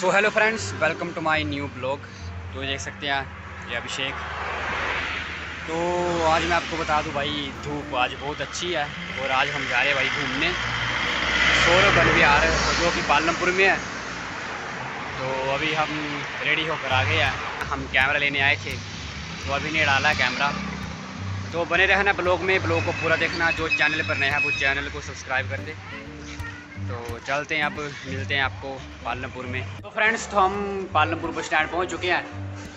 So hello friends welcome to my new blog तो देख सकते हैं ये अभिषेक। तो आज मैं आपको बता दूँ भाई, धूप आज बहुत अच्छी है और आज हम जा रहे हैं भाई घूमने। सौरभ बन बिहार जो कि पालमपुर में है। तो अभी हम रेडी होकर आ गए हैं। हम कैमरा लेने आए थे तो अभी नहीं डाला कैमरा तो बने रहना ब्लॉग में ब्लॉग को पूरा देखना, जो चैनल पर नया है, वो चैनल को सब्सक्राइब कर दे। तो चलते हैं अब मिलते हैं आपको पालनपुर में। तो फ्रेंड्स तो हम पालनपुर बस स्टैंड पहुँच चुके हैं।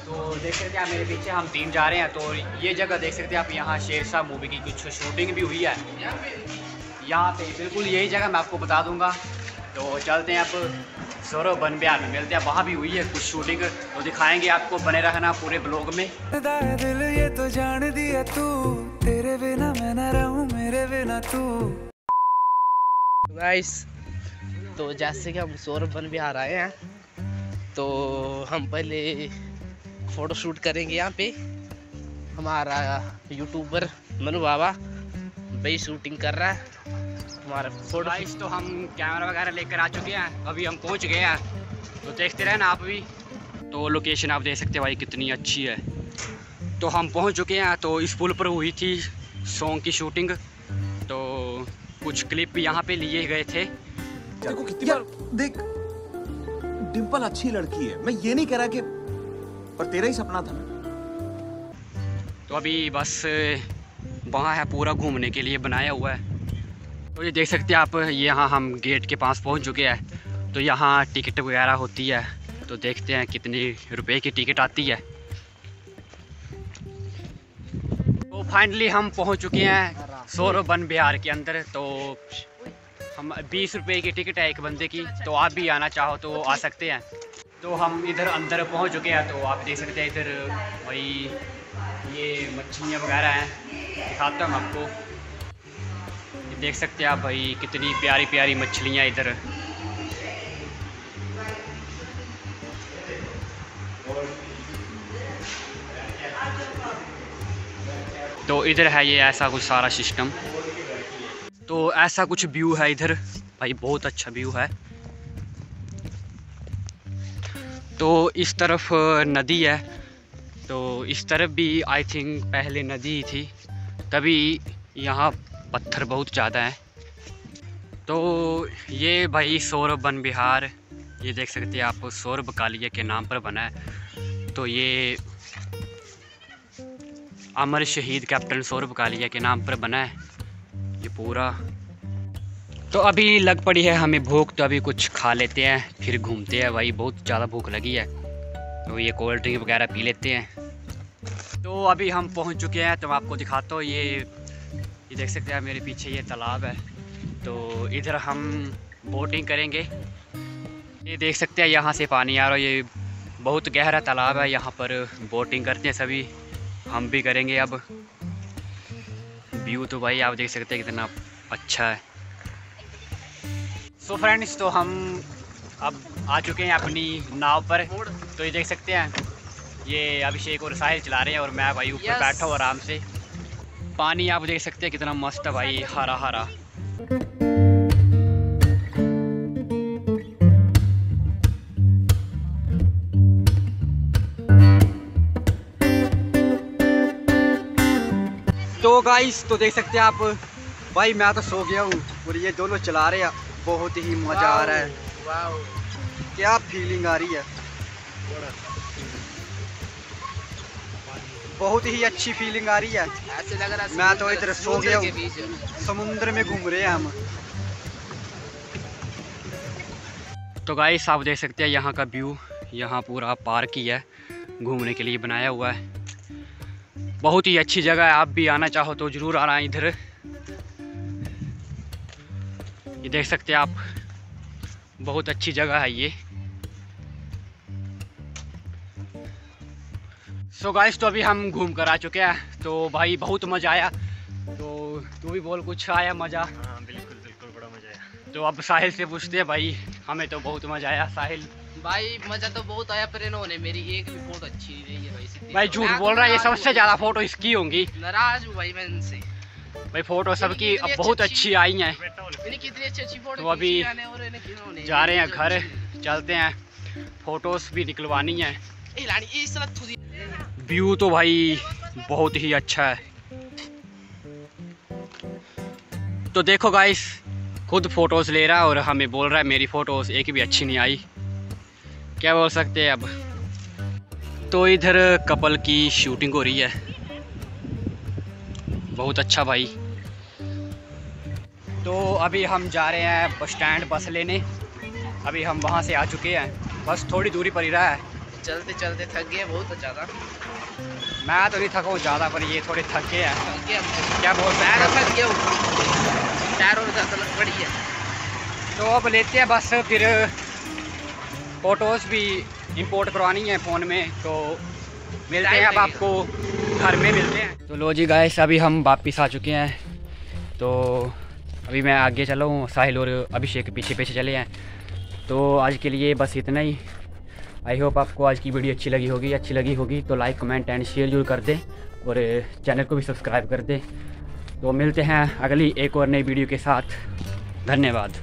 तो देख सकते हैं मेरे पीछे हम तीन जा रहे हैं। तो ये जगह देख सकते हैं आप यहाँ शेरशाह मूवी की कुछ शूटिंग भी हुई है। यहाँ पे बिल्कुल यही जगह मैं आपको बता दूँगा। तो चलते हैं अब सौरभ बन बिहार में मिलते हैं। वहाँ भी हुई है कुछ शूटिंग तो दिखाएँगे आपको बने रहना पूरे ब्लॉग में। दिल ये तो जान दिया तू। तेरे बिना मैं न रहूँ मेरे बिना तू। गाइस तो जैसे कि हम सौरभ बन बिहार आए हैं तो हम पहले फ़ोटो शूट करेंगे यहाँ पे। हमारा यूट्यूबर मनु बाबा भाई शूटिंग कर रहा है। हमारा फ़ोटो गाइस तो हम कैमरा वगैरह लेकर आ चुके हैं। अभी हम पहुँच गए हैं। तो देखते रहना आप भी। तो लोकेशन आप देख सकते हैं भाई कितनी अच्छी है। तो हम पहुँच चुके हैं तो इस पुल पर हुई थी सॉन्ग की शूटिंग तो कुछ क्लिप यहाँ पे लिए गए थे। देखो कितनी बार देख डिम्पल अच्छी लड़की है। मैं ये नहीं कह रहा कि पर तेरा ही सपना था ना। तो अभी बस वहाँ है पूरा घूमने के लिए बनाया हुआ है। तो ये देख सकते हैं आप ये यहाँ हम गेट के पास पहुँच चुके हैं। तो यहाँ टिकट वगैरह होती है। तो देखते हैं कितने रुपए की टिकट आती है। तो फाइनली हम पहुँच चुके हैं सौरभ वन बिहार के अंदर। तो हम बीस रुपए की टिकट है एक बंदे की तो आप भी आना चाहो तो आ सकते हैं। तो हम इधर अंदर पहुँच चुके हैं तो आप देख सकते हैं इधर भाई ये मछलियाँ वगैरह हैं। दिखाता हूँ आपको। देख सकते हैं आप भाई, कितनी प्यारी प्यारी मछलियाँ इधर। तो इधर है ये ऐसा कुछ सारा सिस्टम तो ऐसा कुछ व्यू है इधर। भाई, बहुत अच्छा व्यू है। तो इस तरफ़ नदी है। तो इस तरफ़ भी आई थिंक पहले नदी ही थी। तभी यहाँ पत्थर बहुत ज़्यादा है। तो ये भाई सौरभ वन बिहार, ये देख सकते हैं आप, सौरभ कालिया के नाम पर बना है। तो ये अमर शहीद कैप्टन सौरभ कालिया के नाम पर बना है। ये पूरा। तो अभी लग पड़ी है हमें भूख तो अभी कुछ खा लेते हैं, फिर घूमते हैं। भाई, बहुत ज़्यादा भूख लगी है। तो ये कोल्ड ड्रिंक वगैरह पी लेते हैं। तो अभी हम पहुँच चुके हैं तो मैं आपको दिखाता हूँ, ये ये देख सकते हैं मेरे पीछे ये तालाब है। तो इधर हम बोटिंग करेंगे। ये देख सकते हैं, यहाँ से पानी आ रहा है। ये बहुत गहरा तालाब है, यहाँ पर बोटिंग करते हैं सभी। हम भी करेंगे अब। व्यू तो भाई आप देख सकते हैं कितना अच्छा है। सो so फ्रेंड्स तो हम अब आ चुके हैं अपनी नाव पर। तो ये देख सकते हैं ये अभिषेक और साहिल चला रहे हैं और मैं भाई ऊपर Yes. बैठा हूँ आराम से। पानी आप देख सकते हैं कितना मस्त है भाई हरा हरा गाइस तो देख सकते हैं आप। भाई मैं तो सो गया हूँ और ये दोनों चला रहे हैं। बहुत ही मज़ा आ रहा है। क्या फीलिंग आ रही है? बहुत ही अच्छी फीलिंग आ रही है। ऐसे लग रहा है मैं तो इधर सो गया हूँ। समुद्र में घूम रहे हैं हम। तो गाइस आप देख सकते हैं यहाँ का व्यू यहाँ पूरा पार्क ही है। घूमने के लिए बनाया हुआ है। बहुत ही अच्छी जगह है आप भी आना चाहो तो ज़रूर आना इधर। ये देख सकते हैं आप बहुत अच्छी जगह है ये। सो so गाइस तो अभी हम घूम कर आ चुके हैं तो भाई बहुत मज़ा आया। तो तू भी बोल कुछ आया मज़ा? हाँ बिल्कुल बिल्कुल बड़ा मज़ा आया। तो अब साहिल से पूछते हैं भाई हमें तो बहुत मज़ा आया साहिल। भाई मज़ा तो बहुत आया पर इन्होंने मेरी एक भी फ़ोटो अच्छी नहीं रही है भाई भाई झूठ तो बोल रहा है ये सबसे ज़्यादा फ़ोटो इसकी होंगी। नाराज़ हूँ भाई मैं इनसे। भाई फ़ोटो सबकी अब बहुत अच्छी- आई हैं। कितनी अच्छी अच्छी फ़ोटो तो अभी जा रहे हैं घर चलते हैं। फ़ोटोज़ भी निकलवानी है। व्यू तो भाई बहुत ही अच्छा है। तो देखो गाइस खुद फ़ोटोज़ ले रहा है और हमें बोल रहा है मेरी फ़ोटोज़ एक भी अच्छी नहीं आई। क्या बोल सकते हैं अब? तो इधर कपल की शूटिंग हो रही है। बहुत अच्छा भाई। तो अभी हम जा रहे हैं बस स्टैंड बस लेने। अभी हम वहाँ से आ चुके हैं। बस थोड़ी दूरी पर ही रहा है। चलते चलते थक गए बहुत ज़्यादा। मैं तो नहीं थका हूँ ज़्यादा पर ये थोड़े थके हैं। मैं क्या बोल मैं तो थक गया हूँ और ज़्यादा लग है। तो अब लेते हैं बस फिर फ़ोटोज़ भी इंपोर्ट करवानी है फ़ोन में तो मिलते हैं अब आपको घर में मिलते हैं। तो लो जी गाइस अभी हम वापिस आ चुके हैं। तो अभी मैं आगे चला हूँ साहिल और अभिषेक पीछे पीछे चले हैं। तो आज के लिए बस इतना ही। आई होप आपको आज की वीडियो अच्छी लगी होगी अच्छी लगी होगी तो लाइक कमेंट एंड शेयर ज़रूर कर दें और चैनल को भी सब्सक्राइब कर दें। तो मिलते हैं अगली एक और नई वीडियो के साथ। धन्यवाद।